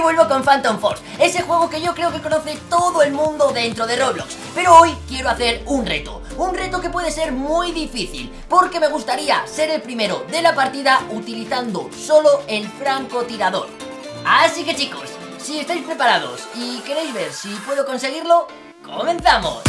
Vuelvo con Phantom Force, ese juego que yo creo que conoce todo el mundo dentro de Roblox Pero hoy quiero hacer un reto, un reto que puede ser muy difícil Porque me gustaría ser el primero de la partida utilizando solo el francotirador Así que chicos, si estáis preparados y queréis ver si puedo conseguirlo, ¡comenzamos!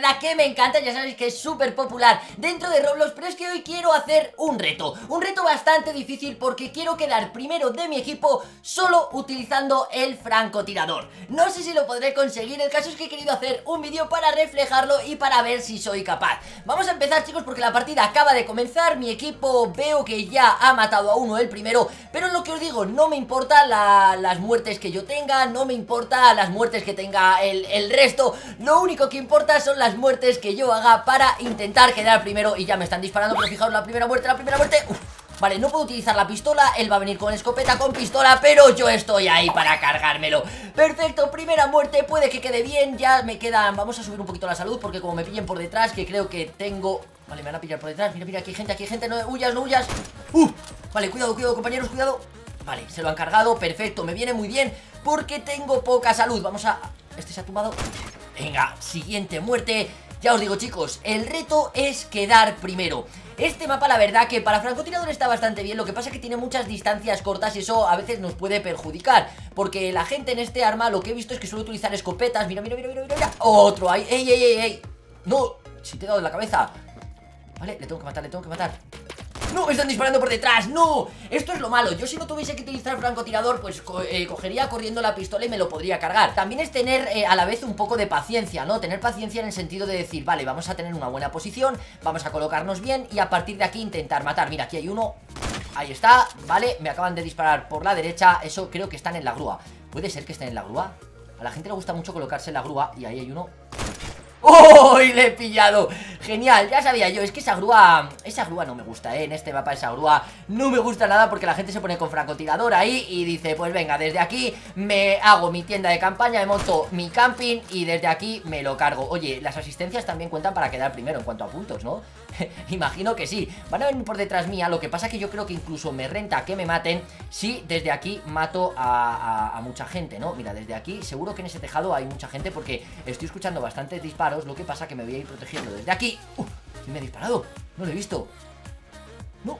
Verdad que me encanta, ya sabéis que es súper popular dentro de Roblox Pero es que hoy quiero hacer un reto Un reto bastante difícil porque quiero quedar primero de mi equipo solo utilizando el francotirador. No sé si lo podré conseguir, el caso es que he querido hacer un vídeo para reflejarlo y para ver si soy capaz. Vamos a empezar chicos porque la partida acaba de comenzar Mi equipo veo que ya ha matado a uno el primero Pero lo que os digo, no me importa las muertes que yo tenga No me importa las muertes que tenga el, resto Lo único que importa son las muertes que yo haga para intentar quedar primero Y ya me están disparando, pero fijaos, la primera muerte, la primera muerte Vale, no puedo utilizar la pistola Él va a venir con escopeta, con pistola Pero yo estoy ahí para cargármelo. Perfecto, primera muerte, puede que quede bien Ya me quedan, vamos a subir un poquito la salud Porque como me pillen por detrás, que creo que tengo Vale, me van a pillar por detrás, mira, mira, aquí hay gente, aquí hay gente No huyas, no huyas. Uh, Vale, cuidado, cuidado, compañeros, cuidado. Vale, se lo han cargado, perfecto, me viene muy bien Porque tengo poca salud Vamos a este se ha tumbado Venga, siguiente muerte. Ya os digo chicos, el reto es quedar primero. Este mapa la verdad que para francotirador está bastante bien. Lo que pasa es que tiene muchas distancias cortas Y eso a veces nos puede perjudicar. Porque la gente en este arma lo que he visto es que suele utilizar escopetas. Mira, mira, mira, mira, mira Otro ahí, ey, ey, ey, ey. No, si te he dado en la cabeza. Vale, le tengo que matar, le tengo que matar ¡No! ¡Me están disparando por detrás! ¡No! Esto es lo malo Yo si no tuviese que utilizar francotirador Pues eh, cogería corriendo la pistola y me lo podría cargar También es tener eh, a la vez un poco de paciencia, ¿no? Tener paciencia en el sentido de decir Vale, vamos a tener una buena posición Vamos a colocarnos bien Y a partir de aquí intentar matar Mira, aquí hay uno Ahí está, vale, me acaban de disparar por la derecha Eso creo que están en la grúa ¿Puede ser que estén en la grúa? A la gente le gusta mucho colocarse en la grúa Y ahí hay uno ¡Oh! Le he pillado Genial, ya sabía yo, es que esa grúa Esa grúa no me gusta, ¿eh? En este mapa esa grúa no me gusta nada porque la gente se pone con francotirador ahí Y dice, pues venga, desde aquí me hago mi tienda de campaña Me monto mi camping y desde aquí me lo cargo Oye, las asistencias también cuentan para quedar primero en cuanto a puntos, ¿no? Imagino que sí Van a venir por detrás mía, lo que pasa que yo creo que incluso me renta que me maten Si desde aquí mato a, mucha gente, ¿no? Mira, desde aquí seguro que en ese tejado hay mucha gente porque estoy escuchando bastantes disparos lo que pasa que me voy a ir protegiendo desde aquí ¡Uh! me ha disparado? No lo he visto No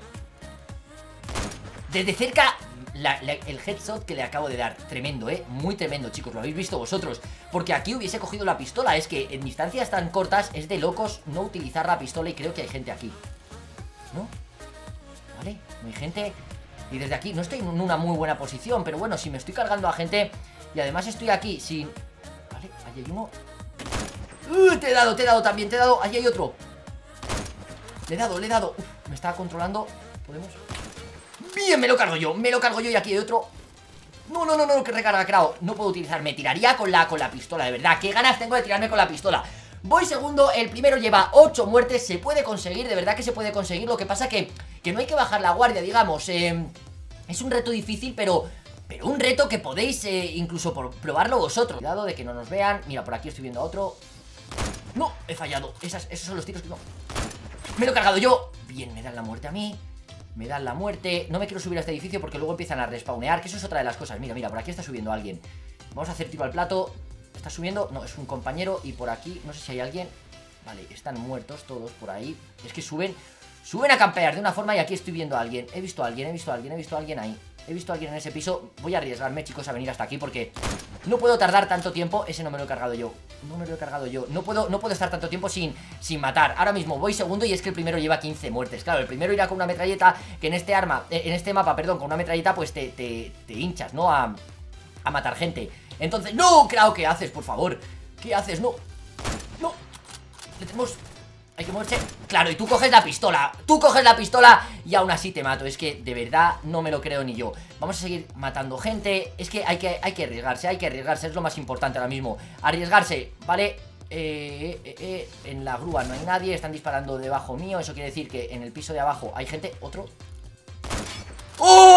Desde cerca el headshot que le acabo de dar. Tremendo, ¿eh? Muy tremendo, chicos. Lo habéis visto vosotros. Porque aquí hubiese cogido la pistola. Es que en distancias tan cortas es de locos no utilizar la pistola Y creo que hay gente aquí. ¿No? ¿Vale? No hay gente. Y desde aquí no estoy en una muy buena posición Pero bueno, si me estoy cargando a gente Y además estoy aquí sin... Vale, ahí hay uno. Uh, te he dado, te he dado también, te he dado. Allí hay otro. Le he dado, le he dado. Me estaba controlando. ¿Podemos? Bien, me lo cargo yo Me lo cargo yo y aquí hay otro. No, no, no, no, que recarga, crao No puedo utilizar, me tiraría con la, con la pistola, de verdad. Qué ganas tengo de tirarme con la pistola. Voy segundo, el primero lleva 8 muertes Se puede conseguir, de verdad que se puede conseguir. Lo que pasa que, que no hay que bajar la guardia, digamos eh, Es un reto difícil, pero pero un reto que podéis eh, incluso por probarlo vosotros. Cuidado de que no nos vean. Mira, por aquí estoy viendo a otro. No, he fallado. Esos son los tiros que no. Me lo he cargado yo. Bien, me dan la muerte a mí Me dan la muerte No me quiero subir a este edificio porque luego empiezan a respawnear Que eso es otra de las cosas. Mira, mira, por aquí está subiendo alguien. Vamos a hacer tiro al plato. ¿Está subiendo? No, es un compañero Y por aquí, no sé si hay alguien. Vale, están muertos todos por ahí. Es que suben Suben a campear de una forma y aquí estoy viendo a alguien. He visto a alguien, he visto a alguien, he visto a alguien ahí. He visto a alguien en ese piso. Voy a arriesgarme, chicos, a venir hasta aquí porque no puedo tardar tanto tiempo. Ese no me lo he cargado yo. No me lo he cargado yo. No puedo, no puedo estar tanto tiempo sin, sin matar. Ahora mismo voy segundo y es que el primero lleva 15 muertes. Claro, el primero irá con una metralleta Que en este arma, eh, en este mapa, perdón Con una metralleta pues te, te, hinchas, ¿no? A, a matar gente. Entonces, ¡no! Claro, ¿qué haces, por favor? ¿Qué haces? No No. Le tenemos hay que moverse. Claro, y tú coges la pistola. Tú coges la pistola y aún así te mato. Es que de verdad no me lo creo ni yo. Vamos a seguir matando gente. Es que hay que, hay que arriesgarse, hay que arriesgarse. Es lo más importante ahora mismo. Arriesgarse, ¿vale? Eh, eh, eh, en la grúa no hay nadie. Están disparando debajo mío. Eso quiere decir que en el piso de abajo hay gente. Otro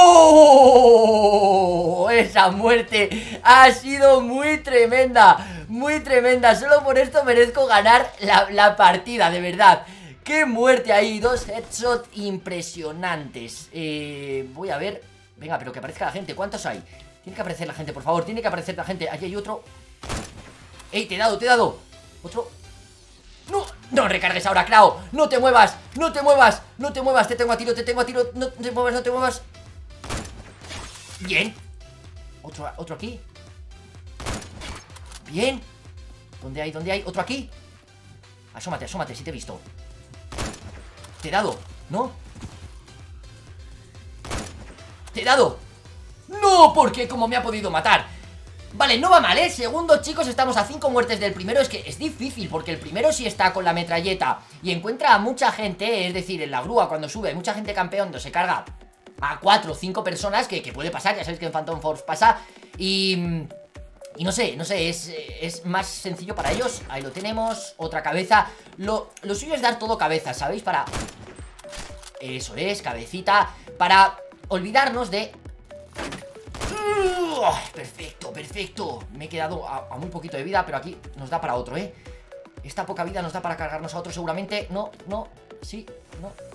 ¡Oh! Esa muerte ha sido muy tremenda Muy tremenda Solo por esto merezco ganar la, partida, de verdad ¡Qué muerte ahí! Dos headshots impresionantes eh, Voy a ver Venga, pero que aparezca la gente ¿Cuántos hay? Tiene que aparecer la gente, por favor Tiene que aparecer la gente Allí hay otro ¡Ey, te he dado, te he dado! Otro ¡No! ¡No recargues ahora, Clau! ¡No te muevas! ¡No te muevas! ¡No te muevas! ¡Te tengo a tiro! ¡Te tengo a tiro! ¡No te muevas! ¡No te muevas! Bien Otro, otro aquí Bien ¿Dónde hay? ¿Dónde hay? ¿Otro aquí? Asómate, asómate, si te he visto Te he dado, ¿no? Te he dado ¡No! ¿Por qué? ¿Cómo me ha podido matar? Vale, no va mal, ¿eh? Segundo, chicos, estamos a 5 muertes del primero Es que es difícil, porque el primero sí está con la metralleta Y encuentra a mucha gente Es decir, en la grúa, cuando sube Mucha gente campeando, se carga a 4 o 5 personas que, puede pasar, ya sabéis que en Phantom Force pasa Y... Y no sé, no sé, es, más sencillo para ellos Ahí lo tenemos, otra cabeza lo, lo suyo es dar todo cabeza, ¿sabéis? Para... Eso es, cabecita Para olvidarnos de Perfecto, perfecto Me he quedado a, muy poquito de vida Pero aquí nos da para otro, ¿eh? Esta poca vida nos da para cargarnos a otro seguramente No, no, sí, no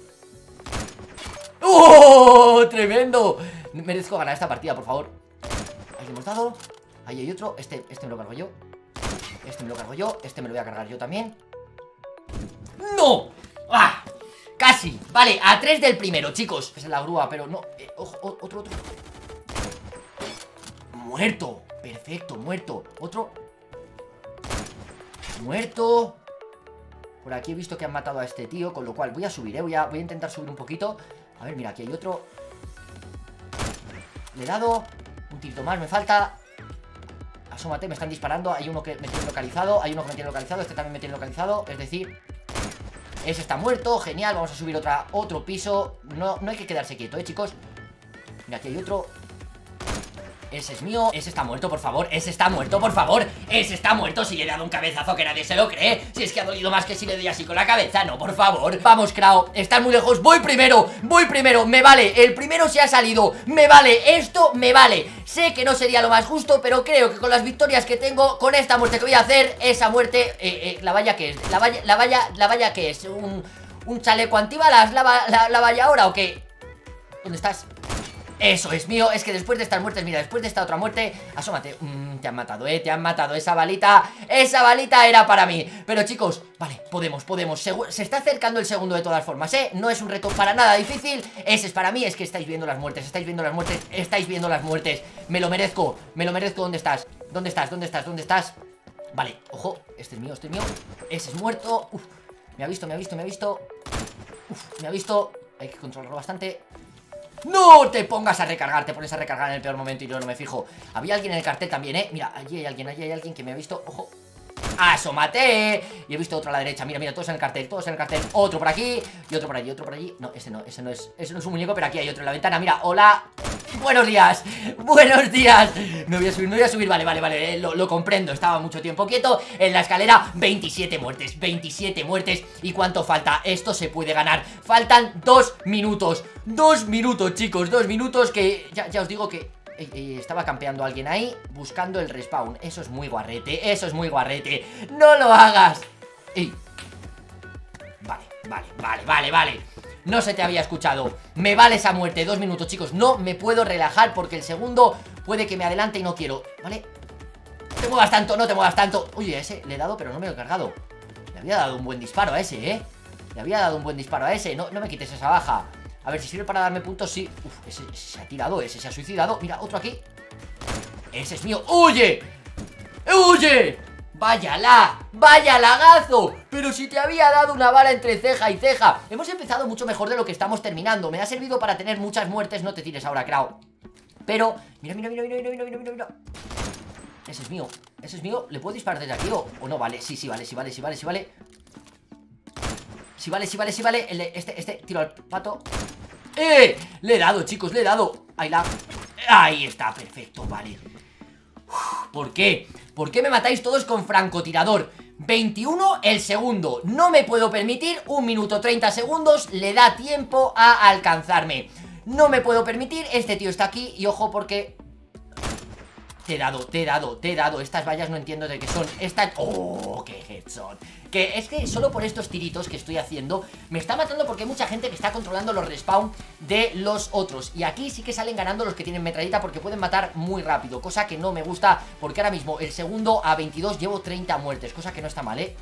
¡Oh! ¡Tremendo! Merezco ganar esta partida, por favor. Ahí hemos dado. Ahí hay otro. Este, este me lo cargo yo. Este me lo cargo yo. Este me lo voy a cargar yo también. ¡No! ¡Ah! Casi, vale, a tres del primero, chicos. Es la grúa, pero no. Eh, Ojo, otro, otro. Muerto, perfecto, muerto. Otro. Muerto. Por aquí he visto que han matado a este tío Con lo cual voy a subir, ¿eh? voy, a, voy a intentar subir un poquito A ver, mira, aquí hay otro. Le he dado. Un tirito más, me falta. Asómate, me están disparando. Hay uno que me tiene localizado Hay uno que me tiene localizado Este también me tiene localizado. Es decir Ese está muerto Genial, vamos a subir otra, otro piso. No, no hay que quedarse quieto, ¿eh, chicos? Mira, aquí hay otro ese es mío, ese está muerto, por favor Ese está muerto, por favor Ese está muerto, si le he dado un cabezazo que nadie se lo cree Si es que ha dolido más que si le doy así con la cabeza No, por favor. Vamos, Krao, estás muy lejos Voy primero, voy primero, me vale El primero se ha salido, me vale Esto me vale. Sé que no sería lo más justo Pero creo que con las victorias que tengo Con esta muerte que voy a hacer Esa muerte, eh, eh, la valla que es La valla, la valla, la valla que es Un, un chaleco antibalas, la, la, la valla ahora o qué ¿Dónde estás? Eso es mío, es que después de estas muertes, mira, después de esta otra muerte Asómate, mm, te han matado, eh, te han matado Esa balita, esa balita era para mí Pero chicos, vale, podemos, podemos Se está acercando el segundo de todas formas, eh No es un reto para nada difícil Ese es para mí, es que estáis viendo las muertes Estáis viendo las muertes, estáis viendo las muertes Me lo merezco, me lo merezco, ¿dónde estás? ¿Dónde estás? ¿Dónde estás? ¿Dónde estás? Vale, ojo, este es mío, este es mío Ese es muerto, uf, me ha visto, me ha visto, me ha visto Uf, me ha visto Hay que controlarlo bastante ¡No te pongas a recargar! Te pones a recargar en el peor momento y yo no me fijo Había alguien en el cartel también, ¿eh? Mira, allí hay alguien, allí hay alguien que me ha visto ¡Ojo! ¡Asómate! Y he visto otro a la derecha, mira, mira, todos en el cartel, todos en el cartel Otro por aquí, y otro por allí, otro por allí No, ese no, ese no es, ese no es un muñeco Pero aquí hay otro en la ventana, mira, hola Buenos días, buenos días Me voy a subir, me voy a subir, vale, vale, vale eh, lo, comprendo, estaba mucho tiempo quieto En la escalera, 27 muertes 27 muertes, ¿y cuánto falta? Esto se puede ganar, faltan dos minutos Dos minutos, chicos, dos minutos Que ya, os digo que estaba campeando alguien ahí buscando el respawn. Eso es muy guarrete, eso es muy guarrete. ¡No lo hagas! Vale, vale, vale, vale, vale. No se te había escuchado. Me vale esa muerte. Dos minutos, chicos. No me puedo relajar porque el segundo puede que me adelante y no quiero. ¿Vale? No te muevas tanto, no te muevas tanto. Oye, ese le he dado, pero no me lo he cargado. Le había dado un buen disparo a ese, ¿eh? Le había dado un buen disparo a ese. No, no me quites esa baja. A ver si sirve para darme puntos, sí Uf, ese, se ha tirado, ese se ha suicidado Mira, otro aquí Ese es mío ¡Huye! ¡Huye! ¡Váyala! ¡Vaya lagazo! Pero si te había dado una vara entre ceja y ceja Hemos empezado mucho mejor de lo que estamos terminando Me ha servido para tener muchas muertes No te tires ahora, Krao Pero... Mira, mira, mira, mira, mira, mira, mira, mira Ese es mío Ese es mío ¿Le puedo disparar desde aquí o, no? Vale, sí, sí, vale, sí, vale, sí, vale, sí, vale Sí, vale, sí, vale, sí, vale Este, este, tiro al pato ¡Eh! Le he dado, chicos, le he dado Ahí la... Ahí está, perfecto, vale ¿Por qué? ¿Por qué me matáis todos con francotirador? 21 el segundo No me puedo permitir un minuto 30 segundos Le da tiempo a alcanzarme No me puedo permitir, este tío está aquí Y ojo porque te he dado, te he dado, te he dado. Estas vallas no entiendo de qué son. Estas... ¡Oh, qué headshot! Que es que solo por estos tiritos que estoy haciendo Me está matando porque hay mucha gente que está controlando los respawn de los otros. Y aquí sí que salen ganando los que tienen metralleta Porque pueden matar muy rápido Cosa que no me gusta porque ahora mismo el segundo a 22 llevo 30 muertes Cosa que no está mal, ¿eh?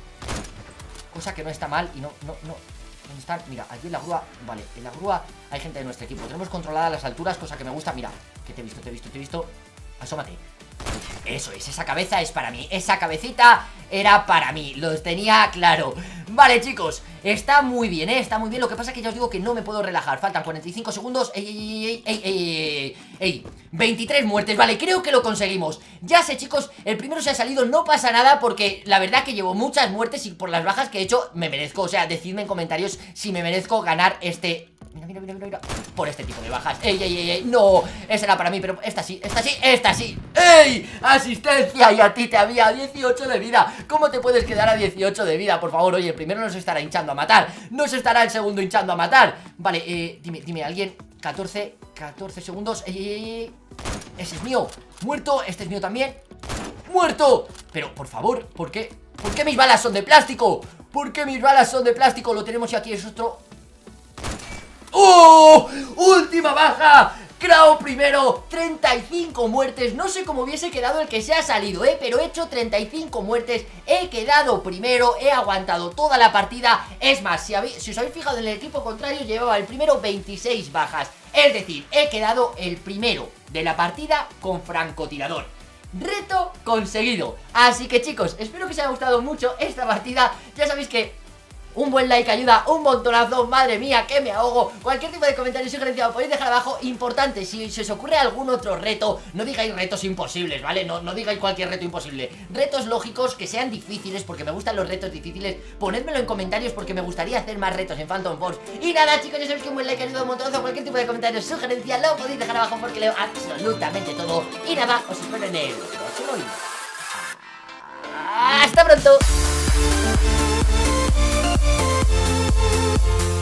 Cosa que no está mal y no, no, no. ¿Dónde están? Mira, aquí en la grúa Vale, en la grúa hay gente de nuestro equipo. Tenemos controlada las alturas, cosa que me gusta. Mira, que te he visto, te he visto, te he visto Asómate. Eso es, esa cabeza es para mí. Esa cabecita era para mí. Lo tenía claro. Vale, chicos, está muy bien, ¿eh? Está muy bien. Lo que pasa es que ya os digo que no me puedo relajar. Faltan 45 segundos. ¡Ey, ey, ey, ey, ey, 23 muertes, vale, creo que lo conseguimos. Ya sé, chicos, el primero se ha salido. No pasa nada porque la verdad que llevo muchas muertes Y por las bajas que he hecho me merezco. O sea, decidme en comentarios si me merezco ganar este Mira, mira, mira, mira, Por este tipo de bajas ¡Ey, ey, ey, ey! No, esa era para mí, pero esta sí, esta sí, esta sí ¡Ey! ¡Asistencia! Y a ti te había 18 de vida ¿Cómo te puedes quedar a 18 de vida? Por favor, oye, el primero nos estará hinchando a matar No se estará el segundo hinchando a matar Vale, eh, dime, dime, alguien 14, 14 segundos ¡Ey, ey, ey! Ese es mío Muerto, este es mío también ¡Muerto! Pero, por favor, ¿por qué? ¿Por qué mis balas son de plástico? ¿Por qué mis balas son de plástico? Lo tenemos y aquí es otro ¡Oh! ¡Última baja! Crow primero, 35 muertes. No sé cómo hubiese quedado el que se ha salido, ¿eh? Pero he hecho 35 muertes. He quedado primero, he aguantado toda la partida. Es más, si, si os habéis fijado en el equipo contrario Llevaba el primero 26 bajas. Es decir, he quedado el primero de la partida con francotirador. Reto conseguido. Así que chicos, espero que os haya gustado mucho esta partida. Ya sabéis que un buen like ayuda un montonazo, madre mía, que me ahogo. Cualquier tipo de comentario y sugerencia lo podéis dejar abajo. Importante, si, se os ocurre algún otro reto No digáis retos imposibles, ¿vale? No, no digáis cualquier reto imposible. Retos lógicos que sean difíciles Porque me gustan los retos difíciles Ponedmelo en comentarios porque me gustaría hacer más retos en Phantom Force. Y nada chicos, ya sabéis que un buen like ayuda un montonazo. Cualquier tipo de comentario sugerencia lo podéis dejar abajo Porque leo absolutamente todo. Y nada, os espero en el próximo ¡Hasta pronto! Música